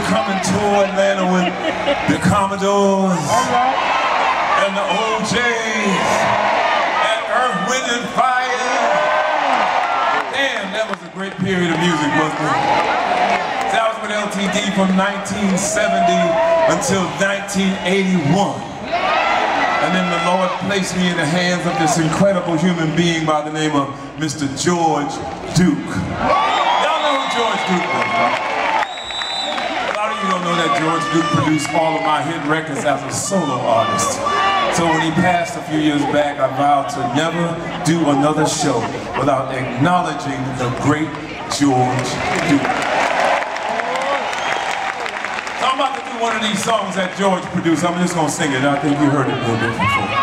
coming tour Atlanta with the Commodores and the O'Jays and Earth, Wind and Fire. Damn, that was a great period of music, wasn't it? That was with LTD from 1970 until 1981. And then the Lord placed me in the hands of this incredible human being by the name of Mr. George Duke. Y'all know who George Duke was, right? A lot of you don't know that George Duke produced all of my hit records as a solo artist. So when he passed a few years back, I vowed to never do another show without acknowledging the great George Duke. So I'm about to do one of these songs that George produced. I'm just gonna sing it. I think you heard it a little bit before.